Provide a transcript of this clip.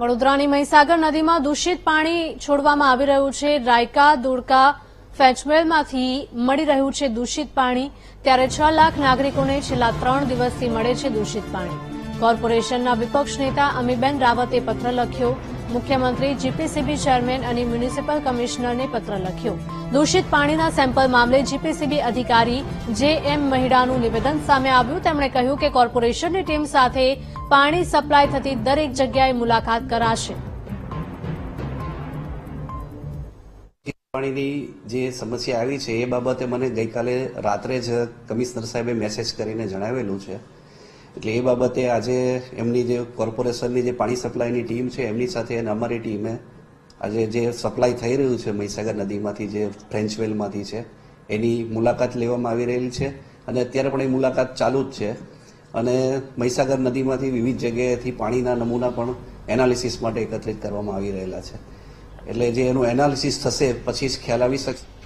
વડોદરાની મહીસાગર નદીમાં દૂષિત પાણી છોડવામાં આવી રહ્યું છે. રાયકા, દુડકા ફેચવેલમાંથી મળી રહ્યું છે દૂષિત પાણી. ત્યારે છ લાખ નાગરિકોને છેલ્લા ત્રણ દિવસથી મળે છે દૂષિત પાણી. કોર્પોરેશનના વિપક્ષ નેતા અમીબેન રાવતે પત્ર લખ્યો મુખ્યમંત્રી જીપીસીબી ચેરમેન અને મ્યુનિસિપલ કમિશનરને પત્ર લખ્યો. દૂષિત પાણીના સેમ્પલ મામલે જીપીસીબી અધિકારી જે એમ મહિડાનું નિવેદન સામે આવ્યું. તેમણે કહ્યું કે કોર્પોરેશનની ટીમ સાથે પાણી સપ્લાય થતી દરેક જગ્યાએ મુલાકાત કરાશે. પાણીની જે સમસ્યા આવી છે, એ બાબતે મને ગઈકાલે રાત્રે જ કમિશનર સાહેબે મેસેજ કરીને જણાવેલું છે. એટલે એ બાબતે આજે એમની જે કોર્પોરેશનની જે પાણી સપ્લાયની ટીમ છે, એમની સાથે અને અમારી ટીમે આજે જે સપ્લાય થઈ રહ્યું છે મહીસાગર નદીમાંથી જે ફ્રેન્ચવેલમાંથી છે, એની મુલાકાત લેવામાં આવી રહેલી છે અને અત્યારે પણ એ મુલાકાત ચાલુ જ છે. અને મહીસાગર નદીમાંથી વિવિધ જગ્યાએથી પાણીના નમૂના પણ એનાલિસિસ માટે એકત્રિત કરવામાં આવી રહેલા છે. એટલે જે એનું એનાલિસિસ થશે, પછી જ ખ્યાલ આવી શકશે.